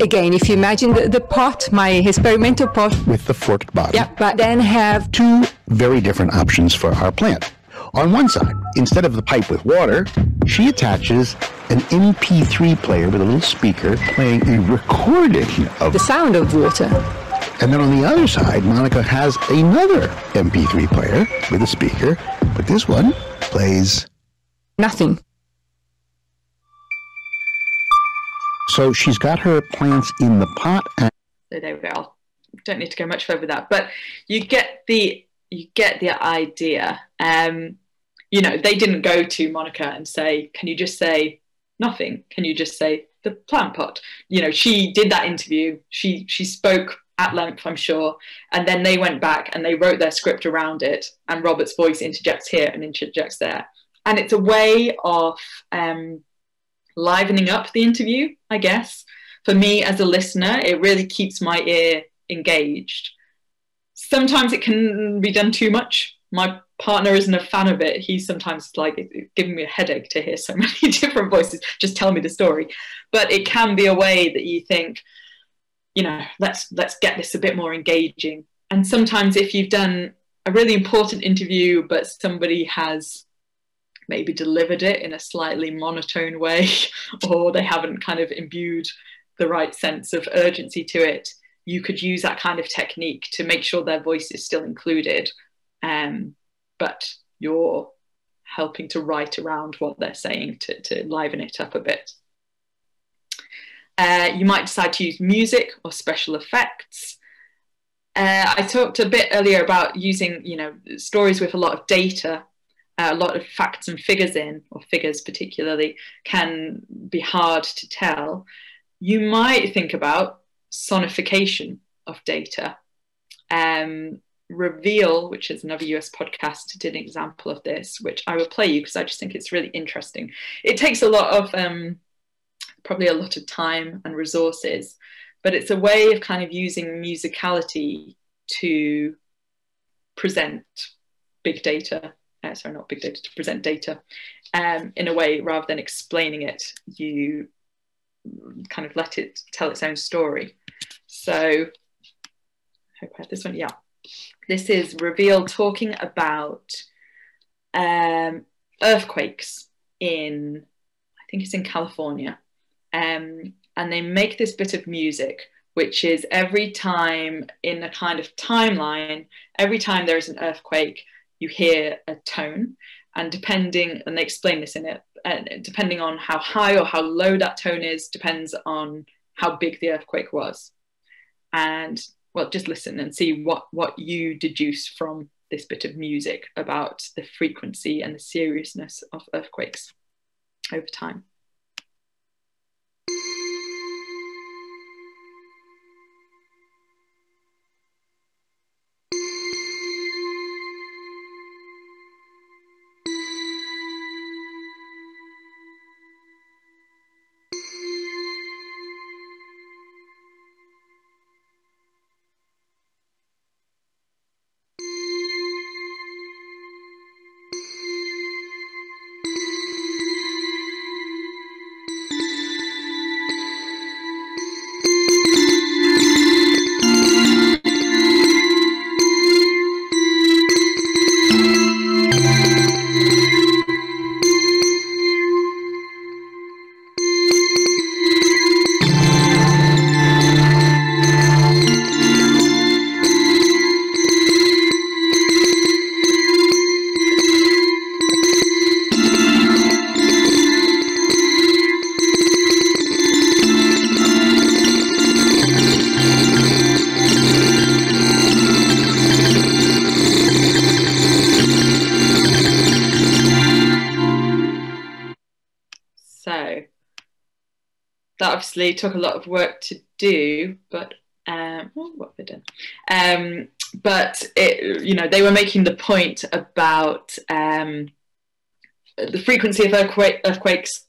Again, if you imagine the, the pot, my experimental pot. With the forked bottom. Yeah, but then have two very different options for our plant. On one side, instead of the pipe with water, she attaches an MP3 player with a little speaker playing a recording of the sound of water. And then on the other side, Monica has another MP3 player with a speaker, but this one plays nothing. So she's got her plants in the pot. And- so there we go. Don't need to go much further with that, but you get the you get the idea. Um, you know, they didn't go to Monica and say, "Can you just say nothing? Can you just say the plant pot?" You know, she did that interview. She she spoke at length, I'm sure, and then they went back and they wrote their script around it. And Robert's voice interjects here and interjects there, and it's a way of um, livening up the interview, I guess. For me as a listener, it really keeps my ear engaged. Sometimes it can be done too much. My partner isn't a fan of it. He's sometimes like giving me a headache to hear so [laughs] many different voices. Just tell me the story. But it can be a way that you think, you know, let's let's get this a bit more engaging. And sometimes if you've done a really important interview, but somebody has maybe delivered it in a slightly monotone way, [laughs] or they haven't kind of imbued the right sense of urgency to it, you could use that kind of technique to make sure their voice is still included. Um, but you're helping to write around what they're saying to, to liven it up a bit. Uh, you might decide to use music or special effects. Uh, I talked a bit earlier about using, you know, stories with a lot of data, a lot of facts and figures in, or figures particularly, can be hard to tell. You might think about sonification of data. Um, Reveal, which is another US podcast, did an example of this, which I will play you because I just think it's really interesting. It takes a lot of, um, probably a lot of time and resources, but it's a way of kind of using musicality to present big data. Uh, sorry, not big data, to present data um, in a way rather than explaining it, you kind of let it tell its own story. So, I hope I have this one. Yeah. This is Reveal talking about um, earthquakes in, I think it's in California. Um, and they make this bit of music, which is every time in a kind of timeline, every time there is an earthquake, you hear a tone. And depending, and they explain this in it, uh, depending on how high or how low that tone is, depends on how big the earthquake was. And well, just listen and see what, what you deduce from this bit of music about the frequency and the seriousness of earthquakes over time. Took a lot of work to do, but um, what have they done? Um, but it, you know, they were making the point about um, the frequency of earthquake, earthquakes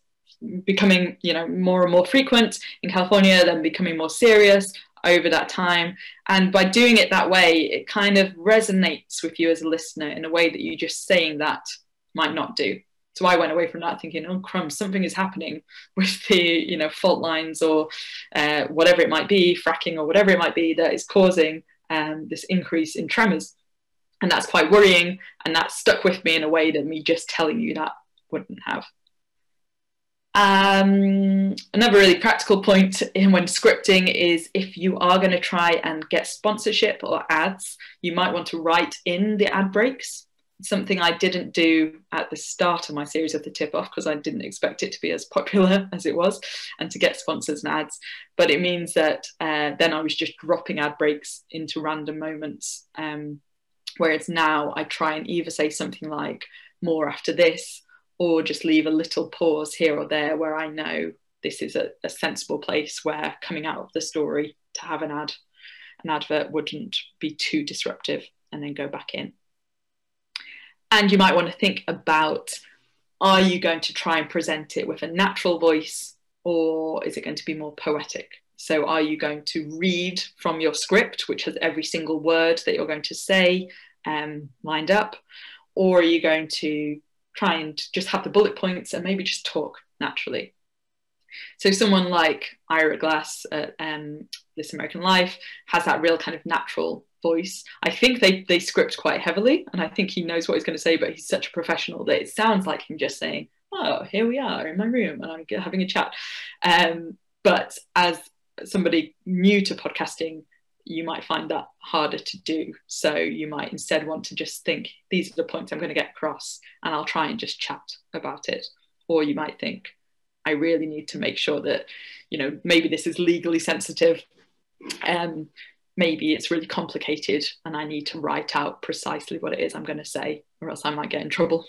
becoming, you know, more and more frequent in California, then becoming more serious over that time. And by doing it that way, it kind of resonates with you as a listener in a way that you just saying that might not do so I went away from that thinking, oh crumbs, something is happening [laughs] with the you know fault lines or uh, whatever it might be, fracking or whatever it might be that is causing um, this increase in tremors, and that's quite worrying, and that stuck with me in a way that me just telling you that wouldn't have. Um, another really practical point in when scripting is if you are going to try and get sponsorship or ads, you might want to write in the ad breaks something I didn't do at the start of my series of the tip off because I didn't expect it to be as popular [laughs] as it was and to get sponsors and ads. But it means that uh, then I was just dropping ad breaks into random moments. Um, whereas now I try and either say something like more after this or just leave a little pause here or there where I know this is a, a sensible place where coming out of the story to have an ad, an advert wouldn't be too disruptive and then go back in. And you might want to think about are you going to try and present it with a natural voice or is it going to be more poetic? So, are you going to read from your script, which has every single word that you're going to say um, lined up? Or are you going to try and just have the bullet points and maybe just talk naturally? So, someone like Ira Glass at um, This American Life has that real kind of natural voice. I think they they script quite heavily, and I think he knows what he's going to say, but he's such a professional that it sounds like him just saying, "Oh, here we are in my room, and I'm having a chat." Um, but as somebody new to podcasting, you might find that harder to do. So you might instead want to just think, these are the points I'm going to get across, and I'll try and just chat about it. Or you might think, I really need to make sure that, you know, maybe this is legally sensitive. Um, maybe it's really complicated and I need to write out precisely what it is I'm going to say, or else I might get in trouble.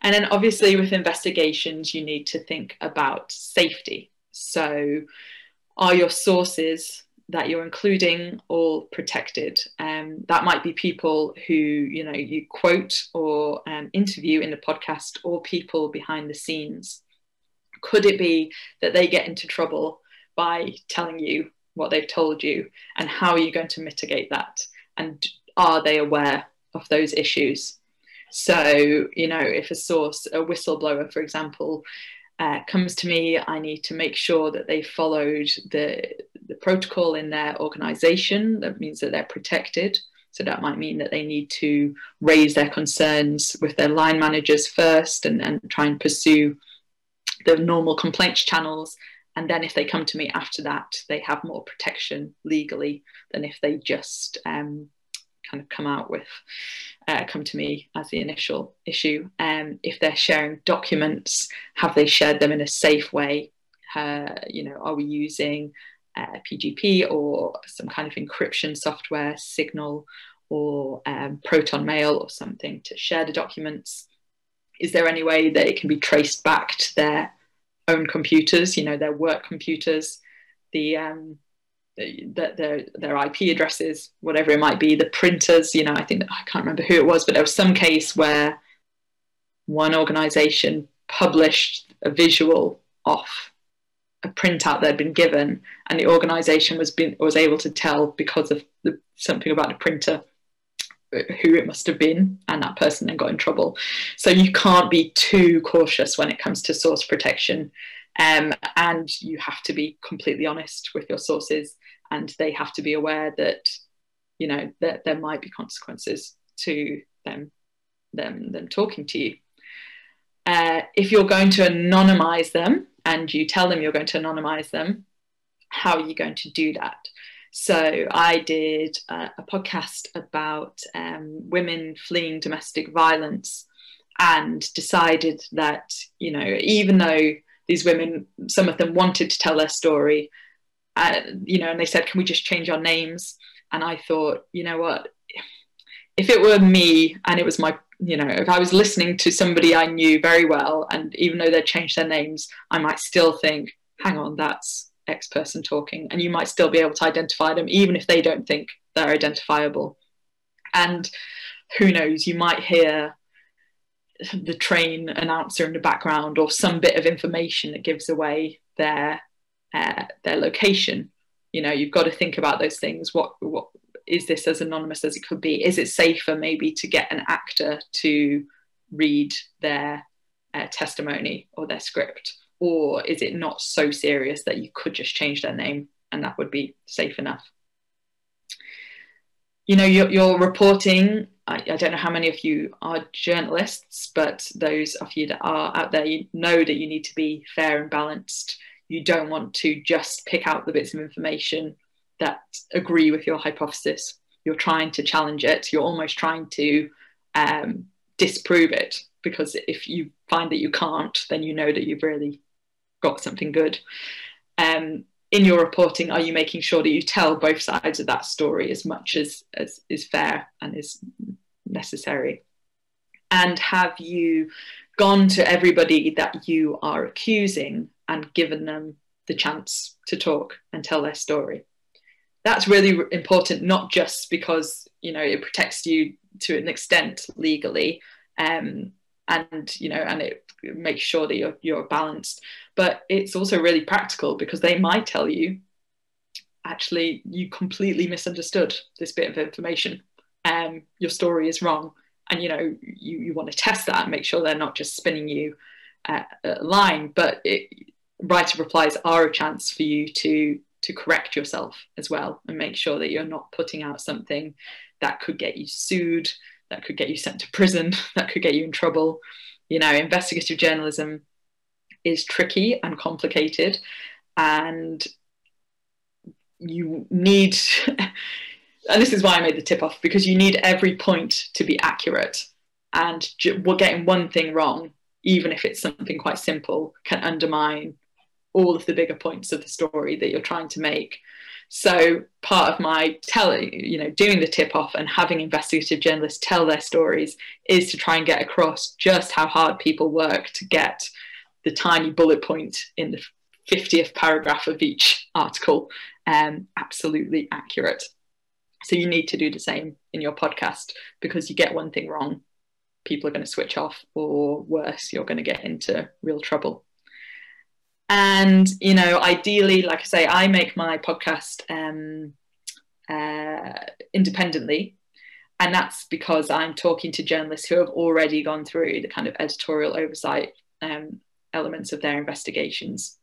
And then obviously with investigations, you need to think about safety. So are your sources that you're including all protected? Um, that might be people who, you know, you quote or um, interview in the podcast or people behind the scenes. Could it be that they get into trouble by telling you what they've told you and how are you going to mitigate that? And are they aware of those issues? So, you know, if a source, a whistleblower, for example, uh, comes to me, I need to make sure that they followed the, the protocol in their organization. That means that they're protected. So that might mean that they need to raise their concerns with their line managers first and, and try and pursue the normal complaints channels. And then if they come to me after that, they have more protection legally than if they just um, kind of come out with, uh, come to me as the initial issue. Um, if they're sharing documents, have they shared them in a safe way? Uh, you know, are we using uh, PGP or some kind of encryption software, Signal or um, Proton Mail or something to share the documents? Is there any way that it can be traced back to their own computers, you know, their work computers? The um, that their their IP addresses, whatever it might be, the printers. You know, I think I can't remember who it was, but there was some case where one organisation published a visual off a printout that had been given, and the organisation was been was able to tell because of the, something about the printer who it must have been, and that person then got in trouble. So you can't be too cautious when it comes to source protection. Um, and you have to be completely honest with your sources and they have to be aware that you know that there might be consequences to them them them talking to you uh, if you're going to anonymize them and you tell them you're going to anonymize them how are you going to do that so i did a, a podcast about um, women fleeing domestic violence and decided that you know even though these women some of them wanted to tell their story uh, you know, and they said, can we just change our names? And I thought, you know what, if it were me and it was my, you know, if I was listening to somebody I knew very well, and even though they'd changed their names, I might still think, hang on, that's X person talking. And you might still be able to identify them, even if they don't think they're identifiable. And who knows, you might hear the train announcer in the background or some bit of information that gives away their uh, their location. You know, you've got to think about those things. What what is this as anonymous as it could be? Is it safer maybe to get an actor to read their uh, testimony or their script, or is it not so serious that you could just change their name and that would be safe enough? You know, you're, reporting. I, I don't know how many of you are journalists, but those of you that are out there, you know that you need to be fair and balanced you don't want to just pick out the bits of information that agree with your hypothesis. You're trying to challenge it. You're almost trying to um, disprove it because if you find that you can't, then you know that you've really got something good. Um, in your reporting, are you making sure that you tell both sides of that story as much as, as is fair and is necessary? And have you gone to everybody that you are accusing and given them the chance to talk and tell their story. That's really important, not just because you know it protects you to an extent legally, um, and you know, and it makes sure that you're you're balanced, but it's also really practical because they might tell you, actually, you completely misunderstood this bit of information. Um, your story is wrong, and you know you you want to test that and make sure they're not just spinning you uh, a line, but it, writer replies are a chance for you to to correct yourself as well and make sure that you're not putting out something that could get you sued that could get you sent to prison [laughs] that could get you in trouble you know investigative journalism is tricky and complicated and you need, [laughs] and this is why I made the tip off, because you need every point to be accurate. And we're getting one thing wrong, even if it's something quite simple, can undermine all of the bigger points of the story that you're trying to make. So part of my telling, you know, doing the tip off and having investigative journalists tell their stories is to try and get across just how hard people work to get the tiny bullet point in the 50th paragraph of each article um, absolutely accurate. So you need to do the same in your podcast because you get one thing wrong, people are going to switch off, or worse, you're going to get into real trouble. And, you know, ideally, like I say, I make my podcast um, uh, independently. And that's because I'm talking to journalists who have already gone through the kind of editorial oversight um, elements of their investigations.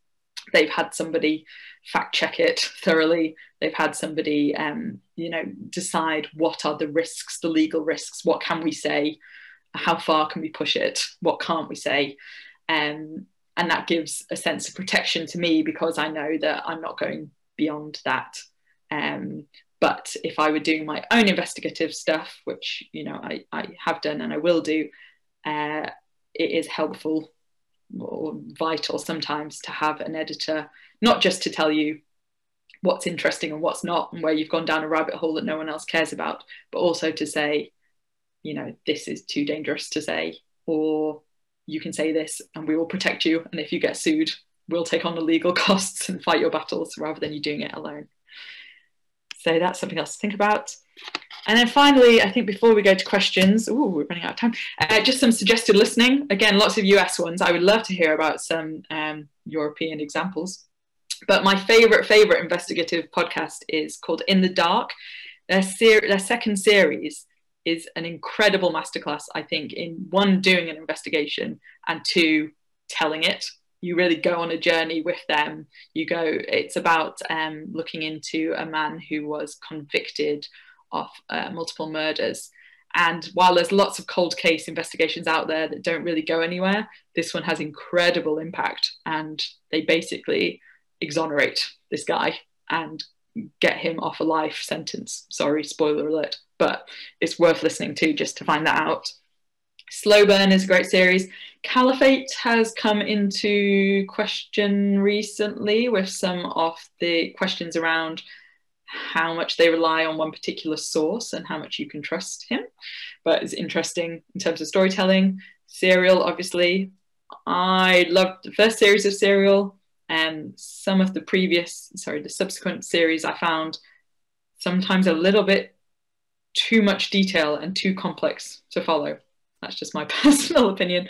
They've had somebody fact check it [laughs] thoroughly. They've had somebody, um, you know, decide what are the risks, the legal risks, what can we say, how far can we push it, what can't we say. Um, and that gives a sense of protection to me because I know that I'm not going beyond that. Um, but if I were doing my own investigative stuff, which you know I, I have done and I will do, uh, it is helpful or vital sometimes to have an editor, not just to tell you what's interesting and what's not, and where you've gone down a rabbit hole that no one else cares about, but also to say, you know, this is too dangerous to say, or you can say this and we will protect you. And if you get sued, we'll take on the legal [laughs] costs and fight your battles rather than you doing it alone. So that's something else to think about. And then finally, I think before we go to questions, ooh, we're running out of time, uh, just some suggested listening. Again, lots of US ones. I would love to hear about some um, European examples. But my favorite, favorite investigative podcast is called In the Dark. Their, their second series is an incredible masterclass, I think, in one, doing an investigation, and two, telling it. You really go on a journey with them. You go, it's about um, looking into a man who was convicted of uh, multiple murders. And while there's lots of cold case investigations out there that don't really go anywhere, this one has incredible impact. And they basically exonerate this guy and get him off a life sentence. Sorry, spoiler alert but it's worth listening to just to find that out. Slow Burn is a great series. Caliphate has come into question recently with some of the questions around how much they rely on one particular source and how much you can trust him. But it's interesting in terms of storytelling. Serial, obviously. I loved the first series of Serial and some of the previous, sorry, the subsequent series I found sometimes a little bit too much detail and too complex to follow. That's just my [laughs] personal opinion.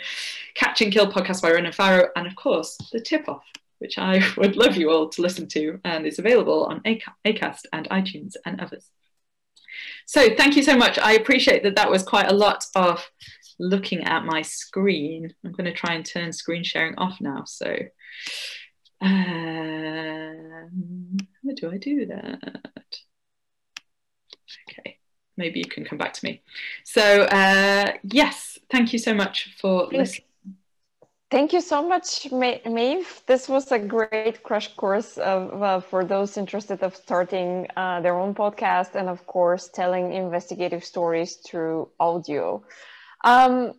Catch and Kill podcast by Ronan Farrow, and of course, The Tip Off, which I [laughs] would love you all to listen to and is available on Acast and iTunes and others. So thank you so much. I appreciate that that was quite a lot of looking at my screen. I'm going to try and turn screen sharing off now. So um, how do I do that? Okay maybe you can come back to me. So uh, yes, thank you so much for listening. Thank you so much, Maeve. This was a great crash course of, uh, for those interested of starting uh, their own podcast and, of course, telling investigative stories through audio. Um,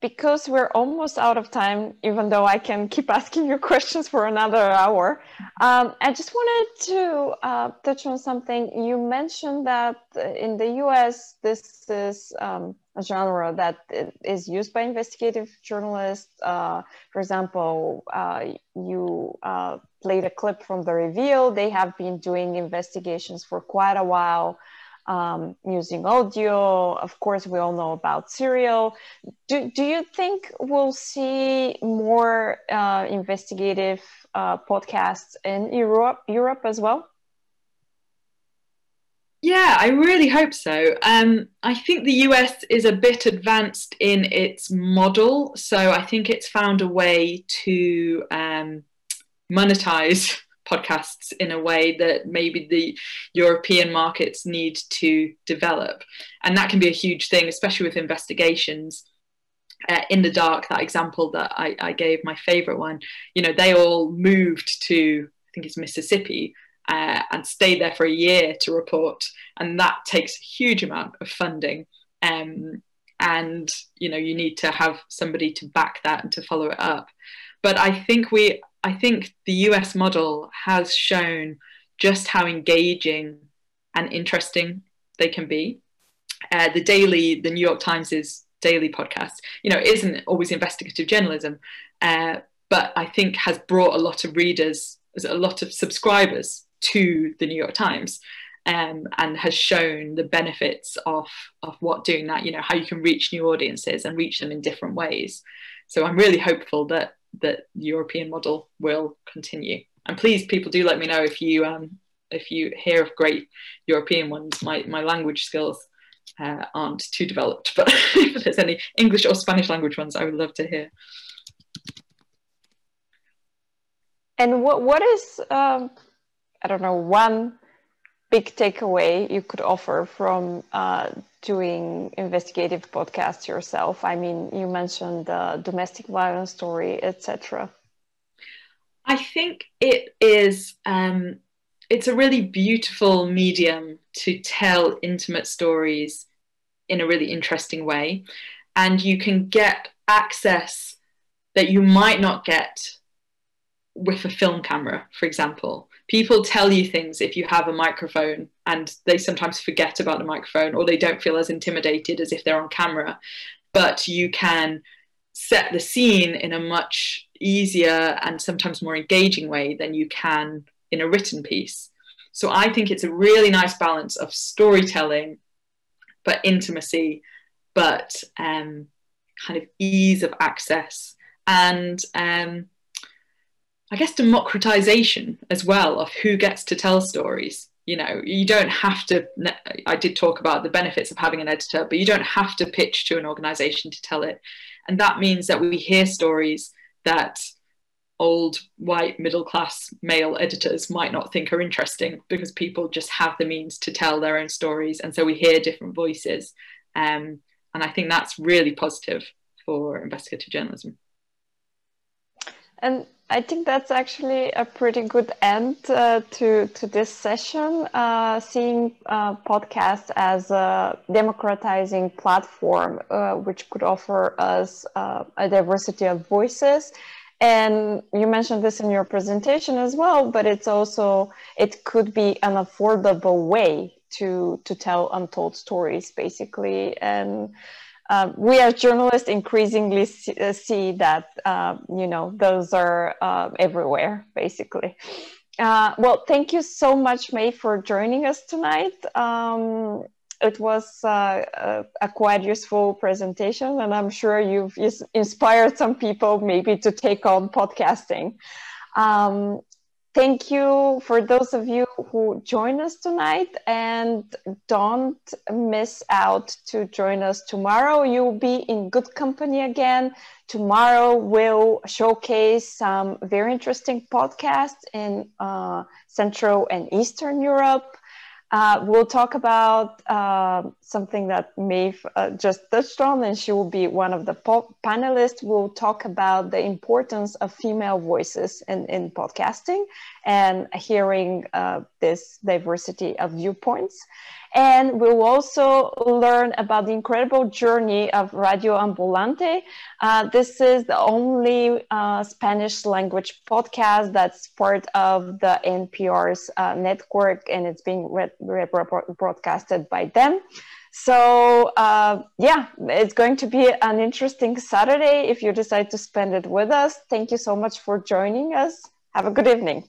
because we're almost out of time, even though I can keep [laughs] asking you questions for another hour, um, I just wanted to uh, touch on something. You mentioned that in the US, this is um, a genre that is used by investigative journalists. Uh, for example, uh, you uh, played a clip from The Reveal. They have been doing investigations for quite a while um, using audio. Of course, we all know about serial. Do, do you think we'll see more uh, investigative uh, podcasts in Europe, Europe as well? Yeah, I really hope so. Um, I think the US is a bit advanced in its model, so I think it's found a way to um, monetize podcasts in a way that maybe the European markets need to develop. And that can be a huge thing, especially with investigations. Uh, in the dark, that example that I, I gave, my favorite one, you know, they all moved to I think it's Mississippi, uh, and stay there for a year to report, and that takes a huge amount of funding. Um, and you know you need to have somebody to back that and to follow it up. But I think we, I think the US model has shown just how engaging and interesting they can be. Uh, the daily, the New York Times' daily podcast, you know, isn't always investigative journalism, uh, but I think has brought a lot of readers, a lot of subscribers to the New York Times. Um, and has shown the benefits of of what doing that you know how you can reach new audiences and reach them in different ways so i'm really hopeful that that european model will continue. And please people do let me know if you um, if you hear of great european ones. My my language skills uh, aren't too developed [laughs] but if there's any english or spanish language ones i would love to hear. And what what is um, I don't know one big takeaway you could offer from uh, doing investigative podcasts yourself? I mean, you mentioned the domestic violence story, etc. I think it is. Um, it's a really beautiful medium to tell intimate stories in a really interesting way, and you can get access that you might not get with a film camera, for example. People tell you things if you have a microphone and they sometimes forget about the microphone or they don't feel as intimidated as if they're on camera. But you can set the scene in a much easier and sometimes more engaging way than you can in a written piece. So I think it's a really nice balance of storytelling, but intimacy, but um, kind of ease of access and um, I guess democratization as well of who gets to tell stories. You know, you don't have to. I did talk about the benefits of having an editor, but you don't have to pitch to an organization to tell it. And that means that we hear stories that old white middle class male editors might not think are interesting because people just have the means to tell their own stories. And so we hear different voices. Um, and I think that's really positive for investigative journalism. And I think that's actually a pretty good end uh, to to this session. Uh, seeing uh, podcasts as a democratizing platform, uh, which could offer us uh, a diversity of voices, and you mentioned this in your presentation as well. But it's also it could be an affordable way to to tell untold stories, basically, and uh, we as journalists increasingly see, uh, see that uh, you know those are uh, everywhere basically. Uh, well thank you so much Maeve for joining us tonight. Um, it was a, a, quite useful presentation and i'm sure you've inspired some people maybe to take on podcasting. Um, Thank you for those of you who join us tonight and don't miss out to join us tomorrow. You'll be in good company again. Tomorrow we'll showcase some very interesting podcasts in uh, Central and Eastern Europe. Uh, we'll talk about uh, something that Maeve uh, just touched on, and she will be one of the panelists. We'll talk about the importance of female voices in, in podcasting and hearing uh, this diversity of viewpoints. And we'll also learn about the incredible journey of Radio Ambulante. Uh, this is the only uh, Spanish language podcast that's part of the NPR's uh, network and it's being re- re- broadcasted by them. So, uh, yeah, it's going to be an interesting Saturday if you decide to spend it with us. Thank you so much for joining us. Have a good evening.